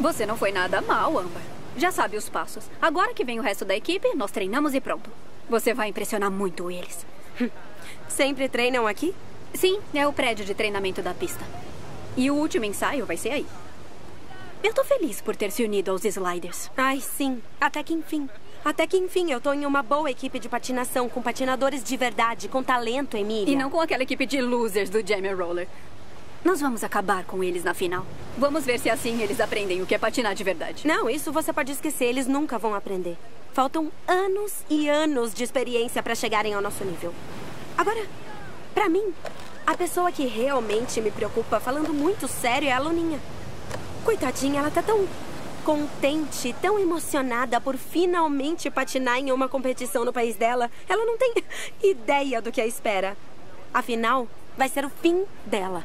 Você não foi nada mal, Amber. Já sabe os passos. Agora que vem o resto da equipe, nós treinamos e pronto. Você vai impressionar muito eles. Sempre treinam aqui? Sim, é o prédio de treinamento da pista. E o último ensaio vai ser aí. Eu tô feliz por ter se unido aos Sliders. Ai, sim. Até que enfim. Até que enfim, eu tô em uma boa equipe de patinação, com patinadores de verdade, com talento, Emília. E não com aquela equipe de losers do Jammer Roller. Nós vamos acabar com eles na final. Vamos ver se assim eles aprendem o que é patinar de verdade. Não, isso você pode esquecer, eles nunca vão aprender. Faltam anos e anos de experiência para chegarem ao nosso nível. Agora, para mim, a pessoa que realmente me preocupa, falando muito sério, é a Luninha. Coitadinha, ela tá tão contente, tão emocionada por finalmente patinar em uma competição no país dela. Ela não tem ideia do que a espera. Afinal, vai ser o fim dela.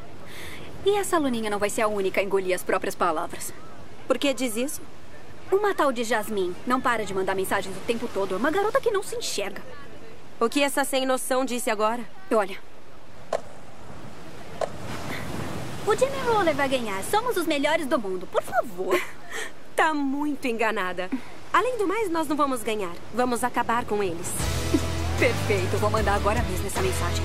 E essa aluninha não vai ser a única a engolir as próprias palavras. Por que diz isso? Uma tal de Jasmine não para de mandar mensagens o tempo todo. É uma garota que não se enxerga. O que essa sem noção disse agora? Olha. O Jimmy Roller vai ganhar. Somos os melhores do mundo. Por favor. tá muito enganada. Além do mais, nós não vamos ganhar. Vamos acabar com eles. Perfeito. Vou mandar agora mesmo essa mensagem.